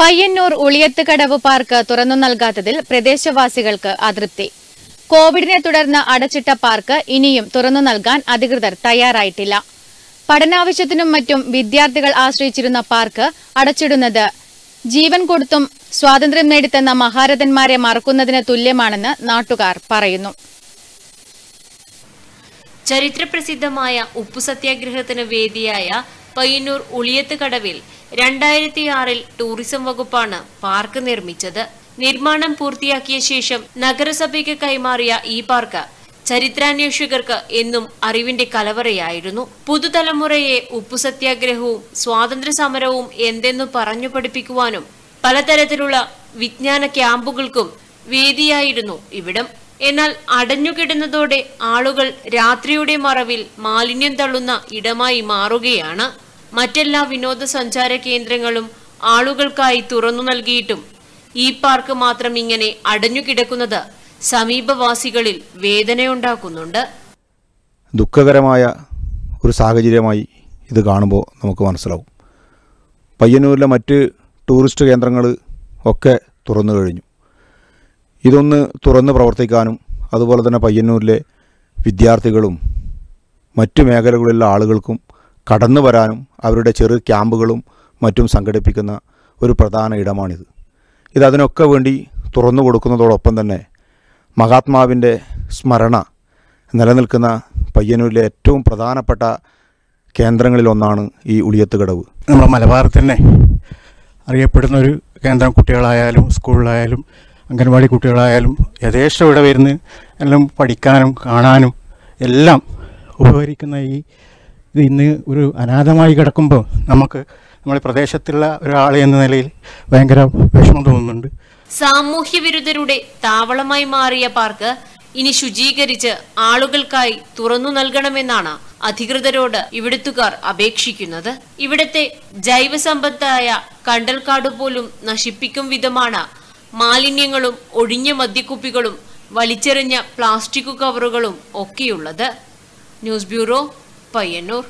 പയ്യന്നൂർ ഉളിയത്ത് കടവ് park തുറന്നു നൽകാത്തതിൽ പ്രദേശവാസികൾക്ക് അതൃപ്തി. കോവിഡിനെ തുടർന്ന് അടച്ചിട്ട പാർക്ക് ഇനിയും തുറന്നു നൽകാൻ അധികൃതർ തയ്യാറായിട്ടില്ല. പഠനാവശ്യത്തിനും മറ്റും വിദ്യാർത്ഥികൾ ആശ്രയിച്ചിരുന്ന പാർക്ക് അടച്ചിടുന്നത് ജീവൻ കൊടുത്തും സ്വാതന്ത്ര്യം നേടിത്തന്ന മഹാരഥന്മാരെ മറക്കുന്നതിന് തുല്യമാണെന്ന് നാട്ടുകാർ പറയുന്നു. ചരിത്രപ്രസിദ്ധമായ ഉപ്പു സത്യാഗ്രഹത്തിന് വേദിയായ പയ്യന്നൂർ ഉളിയത്ത് കടവിൽ രണ്ടായിരത്തി ആറിൽ ടൂറിസം വകുപ്പാണ് പാർക്ക് നിർമ്മിച്ചത്. നിർമ്മാണം പൂർത്തിയാക്കിയ ശേഷം നഗരസഭയ്ക്ക് കൈമാറിയ ഈ പാർക്ക് ചരിത്രാന്വേഷകർക്ക് എന്നും അറിവിന്റെ കലവറയായിരുന്നു. പുതുതലമുറയെ ഉപ്പു സത്യാഗ്രഹവും സ്വാതന്ത്ര്യ സമരവും എന്തെന്നു പറഞ്ഞു പഠിപ്പിക്കുവാനും പലതരത്തിലുള്ള വിജ്ഞാന ക്യാമ്പുകൾക്കും വേദിയായിരുന്നു ഇവിടം. എന്നാൽ അടഞ്ഞുകിടുന്നതോടെ ആളുകൾ രാത്രിയുടെ മറവിൽ മാലിന്യം തള്ളുന്ന ഇടമായി മാറുകയാണ്. മറ്റെല്ലാ വിനോദസഞ്ചാര കേന്ദ്രങ്ങളും ആളുകൾക്കായി തുറന്നു നൽകിയിട്ടും ഈ പാർക്ക് മാത്രം ഇങ്ങനെ അടഞ്ഞുകിടക്കുന്നത് സമീപവാസികളിൽ വേദനയുണ്ടാക്കുന്നുണ്ട്. ദുഃഖകരമായ ഒരു സാഹചര്യമായി ഇത് കാണുമ്പോൾ നമുക്ക് മനസ്സിലാവും. പയ്യന്നൂരിലെ മറ്റ് ടൂറിസ്റ്റ് കേന്ദ്രങ്ങൾ ഒക്കെ തുറന്നു കഴിഞ്ഞു. ഇതൊന്ന് തുറന്ന് പ്രവർത്തിക്കാനും അതുപോലെ തന്നെ പയ്യന്നൂരിലെ വിദ്യാർത്ഥികളും മറ്റു മേഖലകളിലുള്ള ആളുകൾക്കും കടന്നു വരാനും അവരുടെ ചെറു ക്യാമ്പുകളും മറ്റും സംഘടിപ്പിക്കുന്ന ഒരു പ്രധാന ഇടമാണിത്. ഇത് വേണ്ടി തുറന്നു കൊടുക്കുന്നതോടൊപ്പം തന്നെ മഹാത്മാവിന്റെ സ്മരണ നിലനിൽക്കുന്ന പയ്യന്നൂരിലെ ഏറ്റവും പ്രധാനപ്പെട്ട കേന്ദ്രങ്ങളിലൊന്നാണ് ഈ ഉളിയത്ത് കടവ്. നമ്മുടെ മലബാറിൽ തന്നെ അറിയപ്പെടുന്ന ഒരു കേന്ദ്രം കുട്ടികളായാലും സ്കൂളിലായാലും അംഗൻവാടി കുട്ടികളായാലും യഥേഷ്ടം ഇവിടെ വരുന്ന് എല്ലാം പഠിക്കാനും കാണാനും എല്ലാം ഉപകരിക്കുന്ന ഈ ഇത് ഇന്ന് ഒരു അനാഥമായി കിടക്കുമ്പോൾ നമുക്ക് നമ്മുടെ പ്രദേശത്തുള്ള ഒരാൾ എന്ന നിലയിൽ ഭയങ്കര വിഷമം തോന്നുന്നുണ്ട്. സാമൂഹ്യ വിരുദ്ധരുടെ താവളമായി മാറിയ പാർക്ക് ഇനി ശുചീകരിച്ച് ആളുകൾക്കായി തുറന്നു നൽകണമെന്നാണ് അധികൃതരോട് ഇവിടുത്തുകാർ അപേക്ഷിക്കുന്നത്. ഇവിടത്തെ ജൈവസമ്പത്തായ കണ്ടൽക്കാട് പോലും നശിപ്പിക്കും വിധമാണ് മാലിന്യങ്ങളും ഒഴിഞ്ഞ മദ്യക്കുപ്പികളും വലിച്ചെറിഞ്ഞ പ്ലാസ്റ്റിക് കവറുകളും ഒക്കെയുള്ളത്. News bureau Payyanur